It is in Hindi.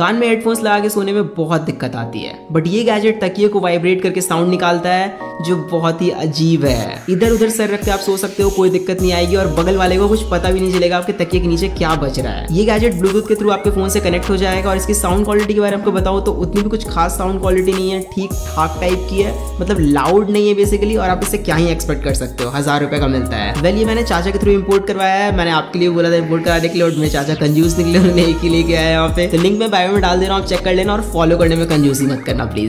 कान में हेडफोन्स लगा के सोने में बहुत दिक्कत आती है। बट ये गैजेट तकिए को वाइब्रेट करके साउंड निकालता है, जो बहुत ही अजीब है। इधर उधर सर रख के आप सो सकते हो, कोई दिक्कत नहीं आएगी और बगल वाले को कुछ पता भी नहीं चलेगा आपके तकिए के नीचे क्या बच रहा है। ये गैजेट ब्लूटूथ के थ्रू आपके फ़ोन से कनेक्ट हो जाएगा और इसकी साउंड क्वालिटी के बारे में आपको बताओ तो उतनी भी कुछ खास साउंड क्वालिटी नहीं है। ठीक ठाक टाइप की है मतलब लाउड नहीं है बेसिकली और आप इससे क्या ही एक्सपेक्ट कर सकते हो? हज़ार रुपए का मिलता है। वेल ये मैंने चाचा के थ्रू इम्पोर्ट करवाया है। मैंने आपके लिए बोला था इम्पोर्ट कराने के लिए और मेरे चाचा कंजूस निकले, उन्होंने एक ही लेके यहाँ पे। तो लिंक में बायो में डाल दे रहा हूँ, आप चेक कर लेना और फॉलो करने में कंजूसी मत करना प्लीज़